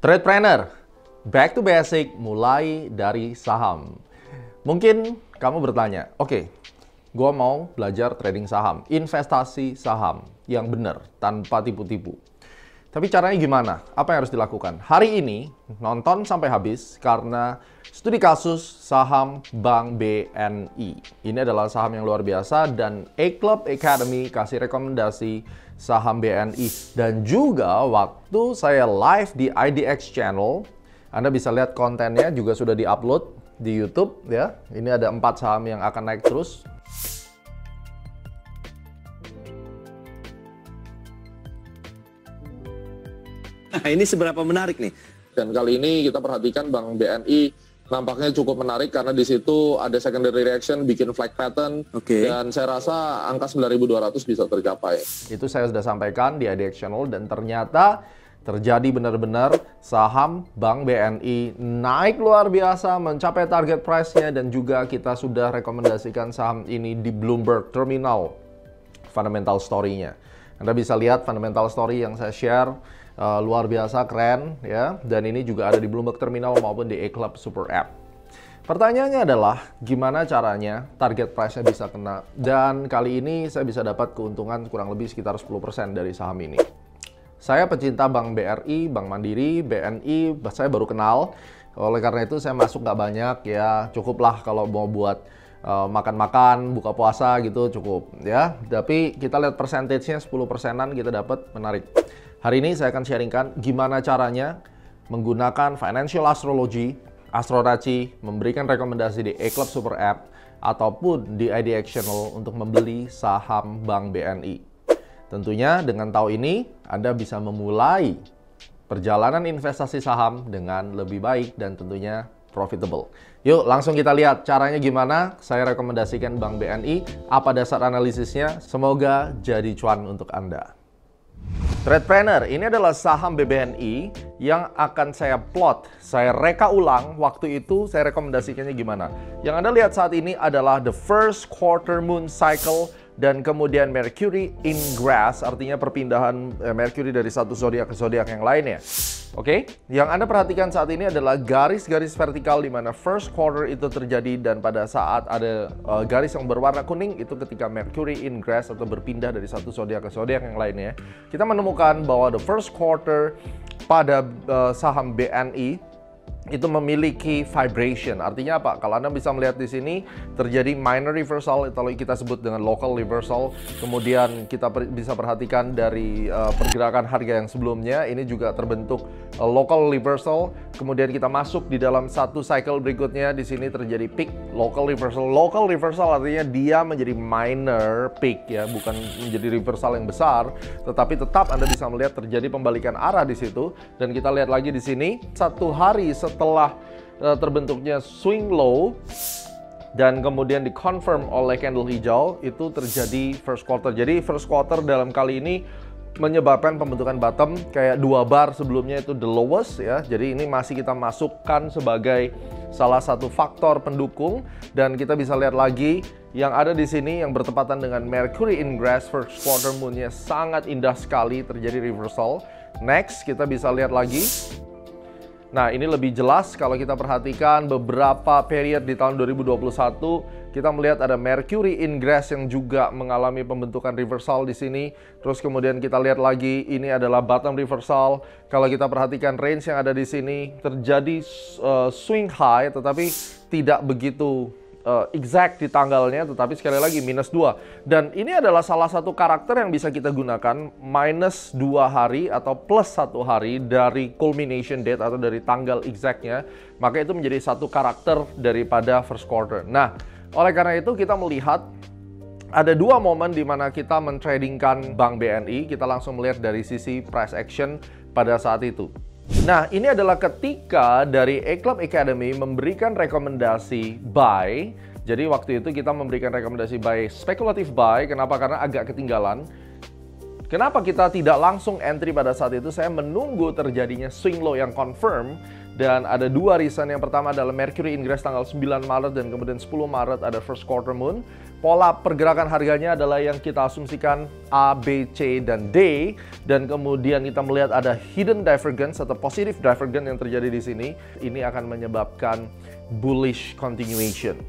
Tradepreneur, back to basic mulai dari saham. Mungkin kamu bertanya, oke, okay, gue mau belajar trading saham, investasi saham yang benar tanpa tipu-tipu. Tapi caranya gimana? Apa yang harus dilakukan? Hari ini nonton sampai habis karena studi kasus saham Bank BNI. Ini adalah saham yang luar biasa dan A Club Academy kasih rekomendasi saham BNI dan juga waktu saya live di IDX channel, Anda bisa lihat kontennya juga sudah diupload di YouTube ya. Ini ada empat saham yang akan naik terus. Nah, ini seberapa menarik nih? Dan kali ini kita perhatikan Bank BNI nampaknya cukup menarik karena di situ ada secondary reaction bikin flag pattern Oke. dan saya rasa angka 9200 bisa tercapai. Itu saya sudah sampaikan di Channel dan ternyata terjadi benar-benar saham Bank BNI naik luar biasa mencapai target price-nya dan juga kita sudah rekomendasikan saham ini di Bloomberg Terminal fundamental story-nya. Anda bisa lihat fundamental story yang saya share uh, luar biasa keren ya dan ini juga ada di Bloomberg Terminal maupun di A Club Super App. Pertanyaannya adalah gimana caranya target price-nya bisa kena dan kali ini saya bisa dapat keuntungan kurang lebih sekitar 10% dari saham ini. Saya pecinta Bank BRI, Bank Mandiri, BNI, saya baru kenal. Oleh karena itu saya masuk nggak banyak ya, cukuplah kalau mau buat uh, makan-makan, buka puasa gitu cukup ya. Tapi kita lihat persentasenya 10 persenan kita dapat menarik. Hari ini saya akan sharingkan gimana caranya menggunakan financial astrology, astroraci, memberikan rekomendasi di A-Club Super App ataupun di IDX Channel untuk membeli saham Bank BNI. Tentunya dengan tahu ini, Anda bisa memulai perjalanan investasi saham dengan lebih baik dan tentunya profitable. Yuk langsung kita lihat caranya gimana. Saya rekomendasikan Bank BNI, apa dasar analisisnya. Semoga jadi cuan untuk Anda. Tradepreneur, ini adalah saham BBNI yang akan saya plot, saya reka ulang waktu itu saya rekomendasikannya gimana. Yang Anda lihat saat ini adalah the first quarter moon cycle dan kemudian Mercury ingress artinya perpindahan eh, Mercury dari satu zodiak ke zodiak yang lainnya. Oke, okay? yang Anda perhatikan saat ini adalah garis-garis vertikal di mana first quarter itu terjadi dan pada saat ada uh, garis yang berwarna kuning itu ketika Mercury ingress atau berpindah dari satu zodiak ke zodiak yang lainnya. Kita menemukan bahwa the first quarter pada uh, saham BNI itu memiliki vibration. Artinya apa? Kalau Anda bisa melihat di sini terjadi minor reversal atau kita sebut dengan local reversal. Kemudian kita per, bisa perhatikan dari uh, pergerakan harga yang sebelumnya ini juga terbentuk uh, local reversal. Kemudian kita masuk di dalam satu cycle berikutnya di sini terjadi peak local reversal. Local reversal artinya dia menjadi minor peak ya, bukan menjadi reversal yang besar, tetapi tetap Anda bisa melihat terjadi pembalikan arah di situ dan kita lihat lagi di sini satu hari setelah setelah uh, terbentuknya swing low dan kemudian dikonfirm oleh candle hijau itu terjadi first quarter. Jadi first quarter dalam kali ini menyebabkan pembentukan bottom kayak dua bar sebelumnya itu the lowest ya. Jadi ini masih kita masukkan sebagai salah satu faktor pendukung dan kita bisa lihat lagi yang ada di sini yang bertepatan dengan Mercury ingress first quarter moonnya sangat indah sekali terjadi reversal. Next kita bisa lihat lagi Nah, ini lebih jelas kalau kita perhatikan beberapa period di tahun 2021, kita melihat ada Mercury ingress yang juga mengalami pembentukan reversal di sini. Terus kemudian kita lihat lagi ini adalah bottom reversal. Kalau kita perhatikan range yang ada di sini terjadi uh, swing high tetapi tidak begitu uh, exact di tanggalnya, tetapi sekali lagi minus 2. Dan ini adalah salah satu karakter yang bisa kita gunakan minus 2 hari atau plus satu hari dari culmination date atau dari tanggal exactnya. Maka itu menjadi satu karakter daripada first quarter. Nah, oleh karena itu kita melihat ada dua momen di mana kita mentradingkan Bank BNI. Kita langsung melihat dari sisi price action pada saat itu. Nah, ini adalah ketika dari A-Club Academy memberikan rekomendasi buy. Jadi waktu itu kita memberikan rekomendasi buy spekulatif buy. Kenapa? Karena agak ketinggalan. Kenapa kita tidak langsung entry pada saat itu? Saya menunggu terjadinya swing low yang confirm dan ada dua reason. Yang pertama adalah Mercury ingress tanggal 9 Maret dan kemudian 10 Maret ada first quarter moon. pola pergerakan harganya adalah yang kita asumsikan A, B, C, dan D. Dan kemudian kita melihat ada hidden divergence atau positive divergence yang terjadi di sini. Ini akan menyebabkan bullish continuation.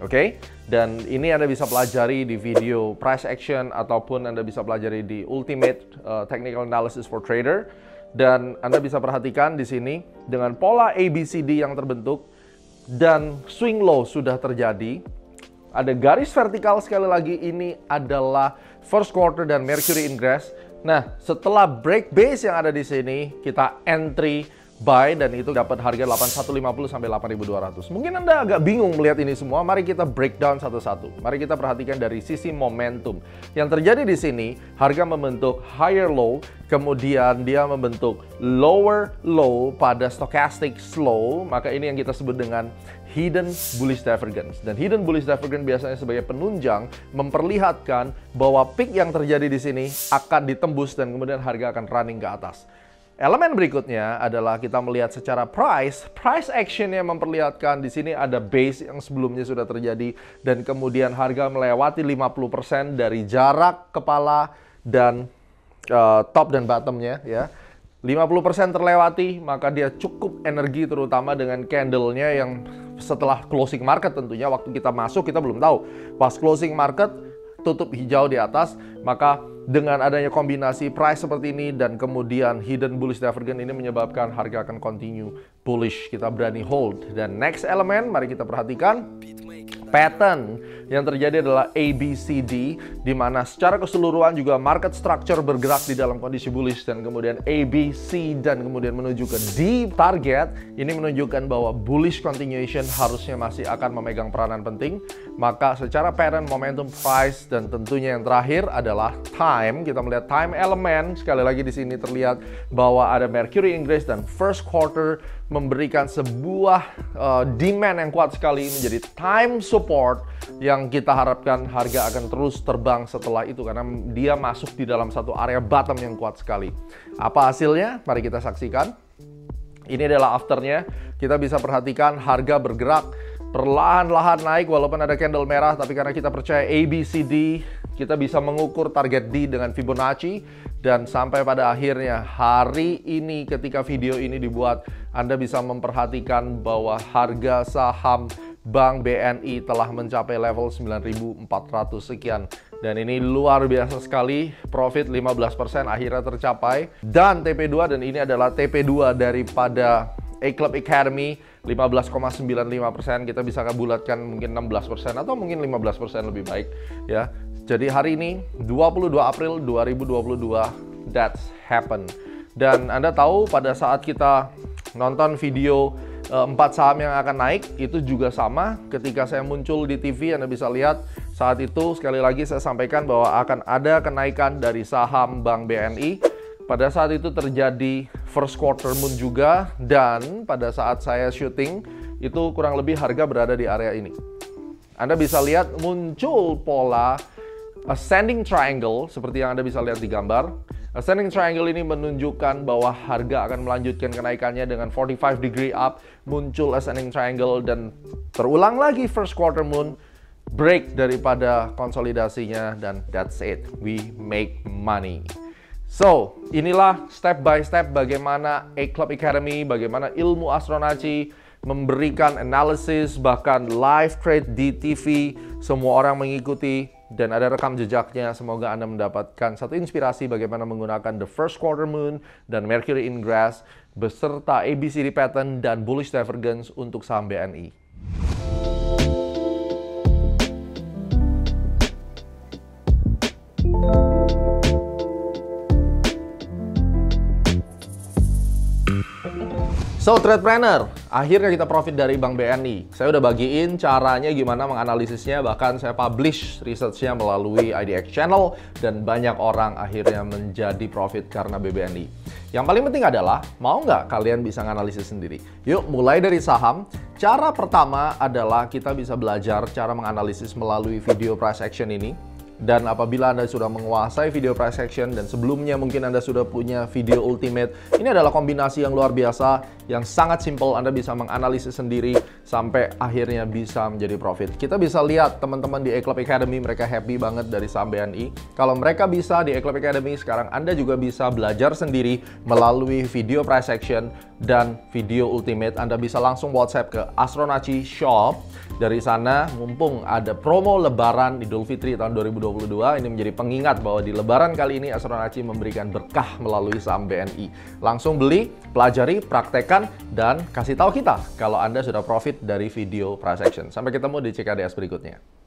Oke, okay? dan ini Anda bisa pelajari di video price action ataupun Anda bisa pelajari di Ultimate uh, Technical Analysis for Trader. Dan Anda bisa perhatikan di sini dengan pola ABCD yang terbentuk dan swing low sudah terjadi ada garis vertikal sekali lagi ini adalah first quarter dan Mercury Ingress. Nah, setelah break base yang ada di sini, kita entry buy dan itu dapat harga 8150 sampai 8200. Mungkin Anda agak bingung melihat ini semua. Mari kita breakdown satu-satu. Mari kita perhatikan dari sisi momentum. Yang terjadi di sini, harga membentuk higher low, kemudian dia membentuk lower low pada stochastic slow, maka ini yang kita sebut dengan hidden bullish divergence. Dan hidden bullish divergence biasanya sebagai penunjang memperlihatkan bahwa peak yang terjadi di sini akan ditembus dan kemudian harga akan running ke atas. Elemen berikutnya adalah kita melihat secara price. Price action yang memperlihatkan di sini ada base yang sebelumnya sudah terjadi dan kemudian harga melewati 50% dari jarak kepala dan uh, top dan bottomnya ya. 50% terlewati, maka dia cukup energi terutama dengan candlenya yang setelah closing market tentunya waktu kita masuk kita belum tahu. Pas closing market tutup hijau di atas, maka dengan adanya kombinasi price seperti ini dan kemudian hidden bullish divergence ini menyebabkan harga akan continue bullish. Kita berani hold. Dan next elemen mari kita perhatikan pattern yang terjadi adalah ABCD di mana secara keseluruhan juga market structure bergerak di dalam kondisi bullish dan kemudian ABC dan kemudian menuju ke D target. Ini menunjukkan bahwa bullish continuation harusnya masih akan memegang peranan penting. Maka secara pattern momentum price dan tentunya yang terakhir adalah time. Kita melihat time element. Sekali lagi di sini terlihat bahwa ada Mercury Inggris dan first quarter memberikan sebuah uh, demand yang kuat sekali menjadi time support yang kita harapkan harga akan terus terbang setelah itu karena dia masuk di dalam satu area bottom yang kuat sekali. Apa hasilnya? Mari kita saksikan. Ini adalah afternya. Kita bisa perhatikan harga bergerak perlahan-lahan naik walaupun ada candle merah tapi karena kita percaya ABCD kita bisa mengukur target D dengan Fibonacci dan sampai pada akhirnya hari ini ketika video ini dibuat Anda bisa memperhatikan bahwa harga saham Bank BNI telah mencapai level 9.400 sekian. Dan ini luar biasa sekali profit 15% akhirnya tercapai. Dan TP2 dan ini adalah TP2 daripada A Club Academy 15,95% kita bisa bulatkan mungkin 16% atau mungkin 15% lebih baik ya. Jadi hari ini 22 April 2022 that's happen. Dan Anda tahu pada saat kita nonton video empat saham yang akan naik itu juga sama ketika saya muncul di TV Anda bisa lihat saat itu sekali lagi saya sampaikan bahwa akan ada kenaikan dari saham Bank BNI pada saat itu terjadi first quarter moon juga dan pada saat saya syuting itu kurang lebih harga berada di area ini. Anda bisa lihat muncul pola ascending triangle seperti yang Anda bisa lihat di gambar. Ascending triangle ini menunjukkan bahwa harga akan melanjutkan kenaikannya dengan 45 degree up, muncul ascending triangle dan terulang lagi first quarter moon break daripada konsolidasinya dan that's it. We make money. So, inilah step by step bagaimana A Club Academy, bagaimana ilmu astronaci memberikan analisis bahkan live trade di TV, semua orang mengikuti dan ada rekam jejaknya. Semoga Anda mendapatkan satu inspirasi bagaimana menggunakan the first quarter moon dan Mercury Ingress beserta ABCD pattern dan bullish divergence untuk saham BNI. So, Tradepreneur, akhirnya kita profit dari Bank BNI. Saya udah bagiin caranya gimana menganalisisnya, bahkan saya publish researchnya melalui IDX Channel, dan banyak orang akhirnya menjadi profit karena BBNI. Yang paling penting adalah, mau nggak kalian bisa menganalisis sendiri? Yuk, mulai dari saham. Cara pertama adalah kita bisa belajar cara menganalisis melalui video price action ini. Dan apabila Anda sudah menguasai video price action dan sebelumnya mungkin Anda sudah punya video ultimate, ini adalah kombinasi yang luar biasa, yang sangat simple. Anda bisa menganalisis sendiri sampai akhirnya bisa menjadi profit. Kita bisa lihat teman-teman di Eclub Academy, mereka happy banget dari saham BNI. Kalau mereka bisa di Eclub Academy, sekarang Anda juga bisa belajar sendiri melalui video price action dan video ultimate. Anda bisa langsung WhatsApp ke Astronaci Shop. Dari sana, mumpung ada promo Lebaran Idul Fitri tahun 2022, ini menjadi pengingat bahwa di Lebaran kali ini Astronaci memberikan berkah melalui saham BNI. Langsung beli, pelajari, praktekkan, dan kasih tahu kita kalau Anda sudah profit dari video price action. Sampai ketemu di CKDS berikutnya.